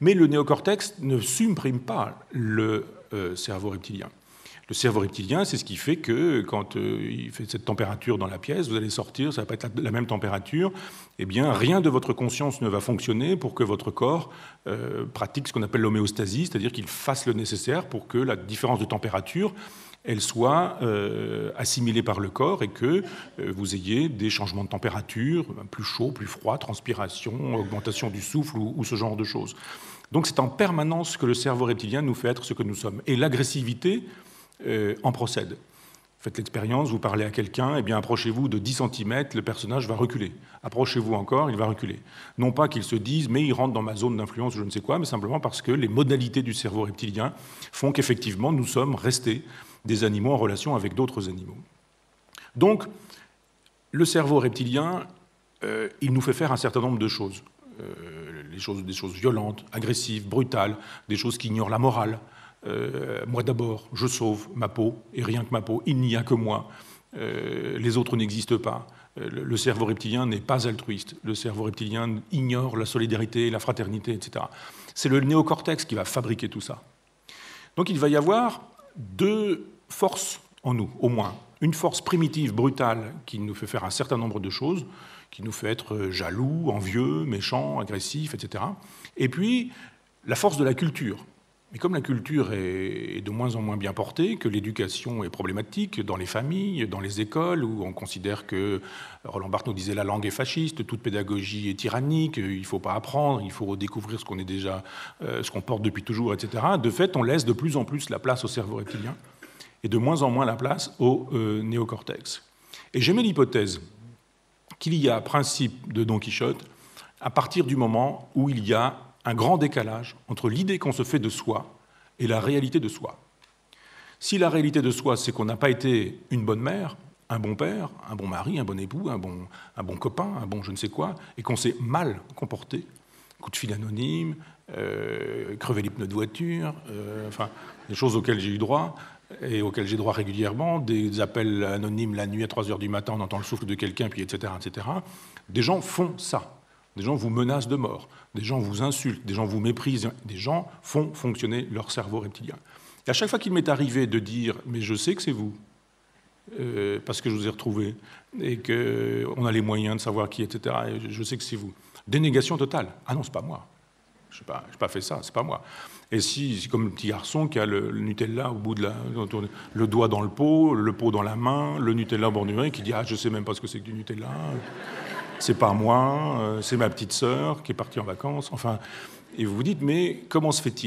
Mais le néocortex ne supprime pas le cerveau reptilien. Le cerveau reptilien, c'est ce qui fait que quand euh, il fait cette température dans la pièce, vous allez sortir, ça va pas être la, même température. Eh bien, rien de votre conscience ne va fonctionner pour que votre corps euh, pratique ce qu'on appelle l'homéostasie, c'est-à-dire qu'il fasse le nécessaire pour que la différence de température elle soit euh, assimilée par le corps et que vous ayez des changements de température, plus chaud, plus froid, transpiration, augmentation du souffle ou ce genre de choses. Donc c'est en permanence que le cerveau reptilien nous fait être ce que nous sommes. Et l'agressivité, euh, en procède. Faites l'expérience, vous parlez à quelqu'un, et eh bien approchez-vous de 10 cm, le personnage va reculer. Approchez-vous encore, il va reculer. Non pas qu'il se dise, mais il rentre dans ma zone d'influence ou je ne sais quoi, mais simplement parce que les modalités du cerveau reptilien font qu'effectivement nous sommes restés des animaux en relation avec d'autres animaux. Donc, le cerveau reptilien, euh, il nous fait faire un certain nombre de. Euh, choses des choses violentes, agressives, brutales, des choses qui ignorent la morale, euh, moi d'abord, je sauve ma peau, et rien que ma peau, il n'y a que moi, euh, les autres n'existent pas. Euh, le cerveau reptilien n'est pas altruiste, le cerveau reptilien ignore la solidarité, la fraternité, etc. C'est le néocortex qui va fabriquer tout ça. Donc il va y avoir deux forces en nous, au moins. Une force primitive, brutale, qui nous fait faire un certain nombre de choses, qui nous fait être jaloux, envieux, méchant, agressif, etc. Et puis la force de la culture, mais comme la culture est de moins en moins bien portée, que l'éducation est problématique dans les familles, dans les écoles, où on considère que, Roland Barthes nous disait, la langue est fasciste, toute pédagogie est tyrannique, il ne faut pas apprendre, il faut redécouvrir ce qu'on est déjà, euh, ce qu'on porte depuis toujours, etc. De fait, on laisse de plus en plus la place au cerveau reptilien et de moins en moins la place au euh, néocortex. Et j'aimais l'hypothèse qu'il y a principe de Don Quichotte à partir du moment où il y a un grand décalage entre l'idée qu'on se fait de soi et la réalité de soi. Si la réalité de soi, c'est qu'on n'a pas été une bonne mère, un bon père, un bon mari, un bon époux, un bon, un bon copain, un bon je ne sais quoi, et qu'on s'est mal comporté, coup de fil anonyme, euh, crever les pneus de voiture, euh, enfin, des choses auxquelles j'ai eu droit et auxquelles j'ai droit régulièrement, des appels anonymes la nuit à 3 heures du matin, on entend le souffle de quelqu'un, puis etc., etc. Des gens font ça. Des gens vous menacent de mort, des gens vous insultent, des gens vous méprisent, des gens font fonctionner leur cerveau reptilien. Et à chaque fois qu'il m'est arrivé de dire Mais je sais que c'est vous, euh, parce que je vous ai retrouvé, et qu'on a les moyens de savoir qui, etc., et je sais que c'est vous. Dénégation totale. Ah non, c'est pas moi. Je n'ai pas, pas, fait ça, c'est pas moi. Et si, c'est comme le petit garçon qui a le, Nutella au bout de la. le doigt dans le pot, le pot dans la main, le Nutella au bord du qui dit Ah, je sais même pas ce que c'est que du Nutella c'est pas moi, euh, c'est ma petite sœur qui est partie en vacances. Enfin, et vous vous dites, mais comment se fait-il